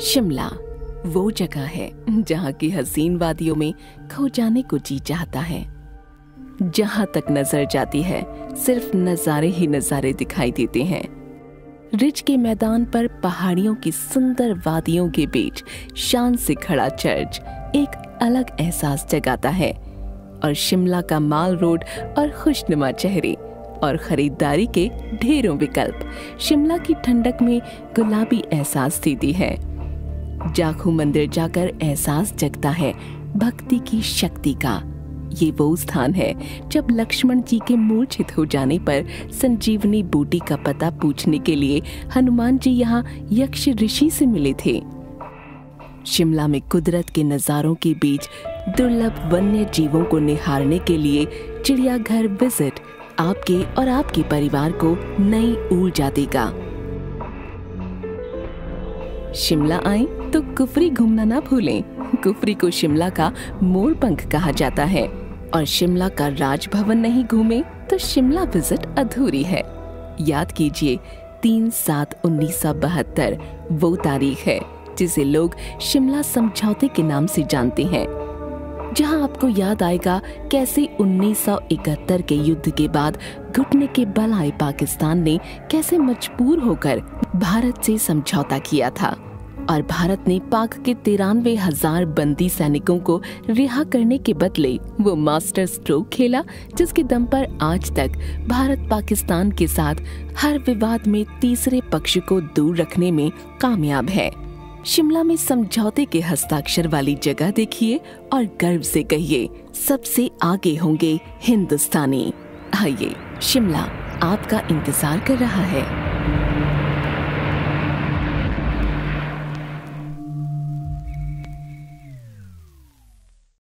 शिमला, वो जगह है जहाँ की हसीन वादियों में खो जाने को जी चाहता है। जहाँ तक नज़र जाती है, सिर्फ़ नजारे ही नजारे दिखाई देते हैं। रिज के मैदान पर पहाड़ियों की सुंदर वादियों के बीच शान से खड़ा चर्च एक अलग एहसास जगाता है और शिमला का माल रोड और खुशनुमा चेहरे और खरीदारी के ढेरों विकल्प शिमला की ठंडक में गुलाबी एहसास देती है। जाखू मंदिर जाकर एहसास जगता है, भक्ति की शक्ति का। ये वो स्थान है, जब लक्ष्मण जी के मूर्छित हो जाने पर संजीवनी बूटी का पता पूछने के लिए हनुमान जी यहाँ यक्ष ऋषि से मिले थे। शिमला में कुदरत के नजारों के बीच दुर्लभ वन्य जीवों को निहारने के लिए चिड़ियाघर विज़िट आपके और आपके परिवार को नई ऊर्जा देगा। शिमला आए तो कुफरी घूमना ना भूलें। कुफरी को शिमला का मोर पंख कहा जाता है। और शिमला का राजभवन नहीं घूमे तो शिमला विज़िट अधूरी है। याद कीजिए, तीन सात उन्नीस सौ बहत्तर, वो तारीख है, जिसे लोग शिमला समझौते के नाम से जानते हैं। जहाँ आपको याद आएगा कैसे 1971 के युद्ध के बाद घुटने के बल आए पाकिस्तान ने कैसे मजबूर होकर भारत से समझौता किया था। और भारत ने पाक के तिरानवे हज़ार बंदी सैनिकों को रिहा करने के बदले वो मास्टर स्ट्रोक खेला, जिसके दम पर आज तक भारत पाकिस्तान के साथ हर विवाद में तीसरे पक्ष को दूर रखने में कामयाब है। शिमला में समझौते के हस्ताक्षर वाली जगह देखिए और गर्व से कहिए, सबसे आगे होंगे हिंदुस्तानी। आइए, शिमला आपका इंतज़ार कर रहा है।